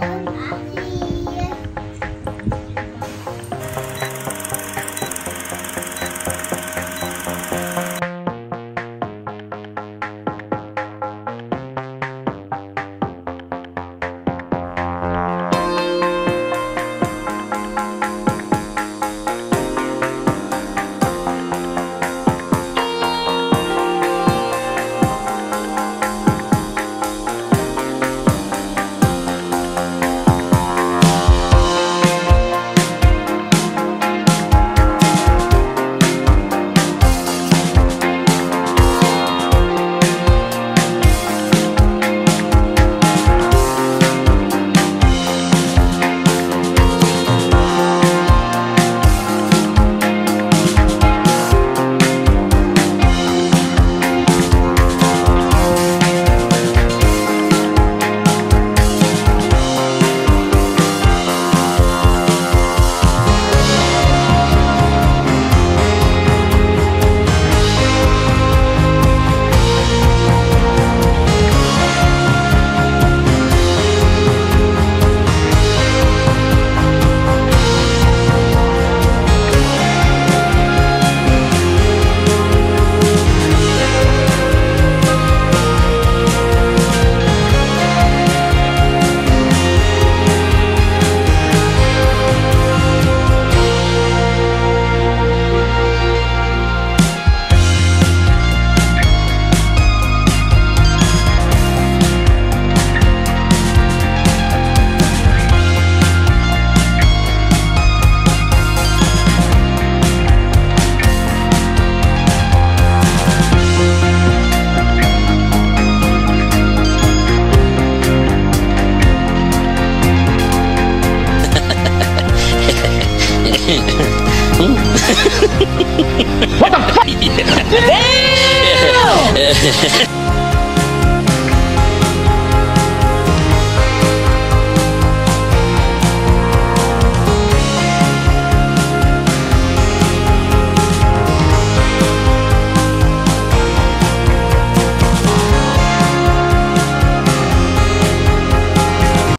love. What the fuck?